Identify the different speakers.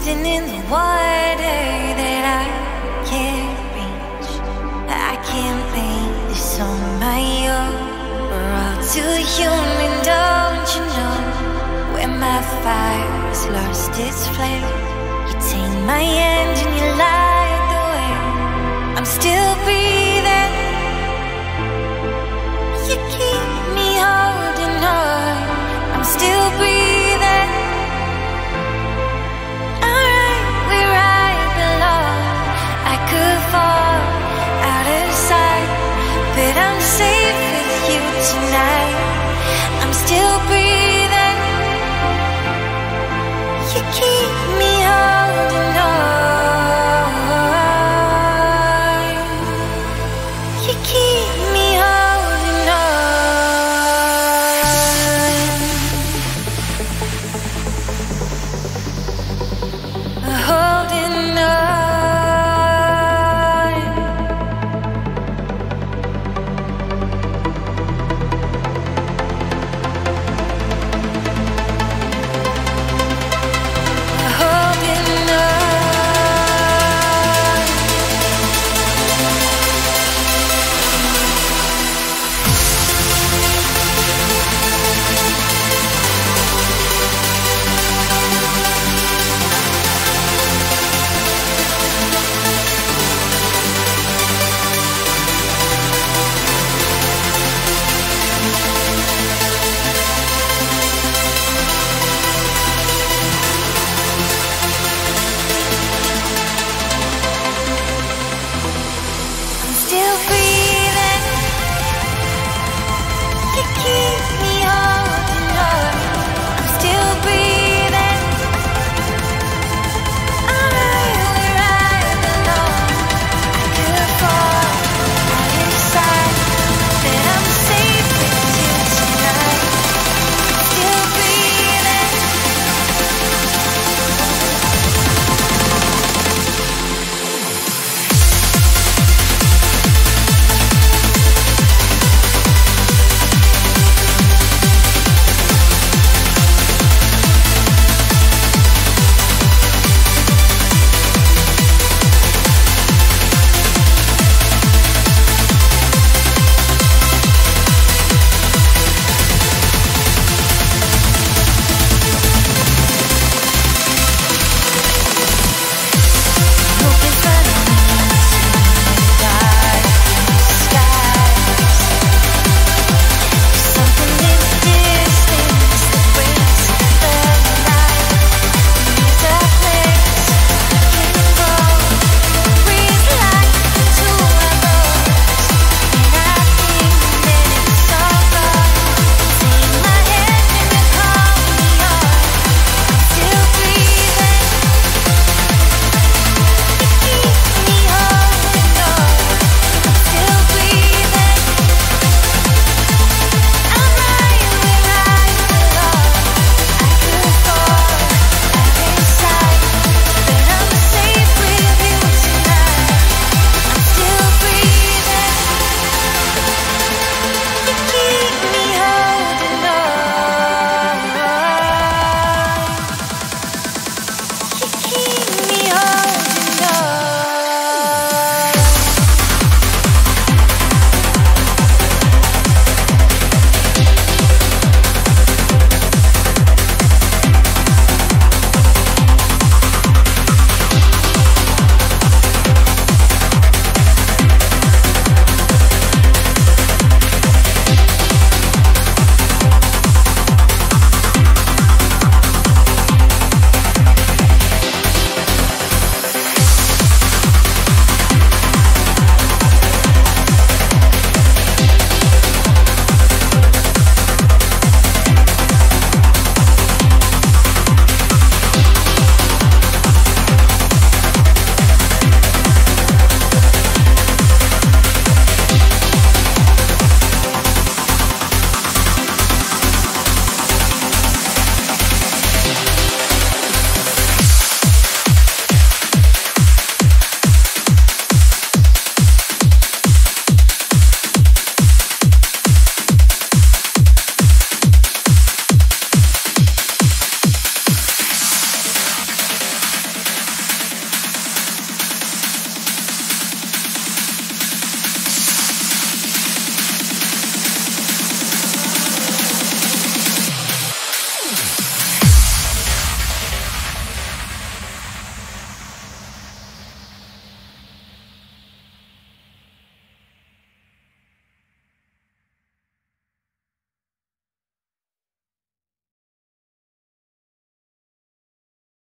Speaker 1: something in the water that I can't reach. I can't paint this on my own. We're all too human, don't you know? When my fire's lost its flame, you take my hand.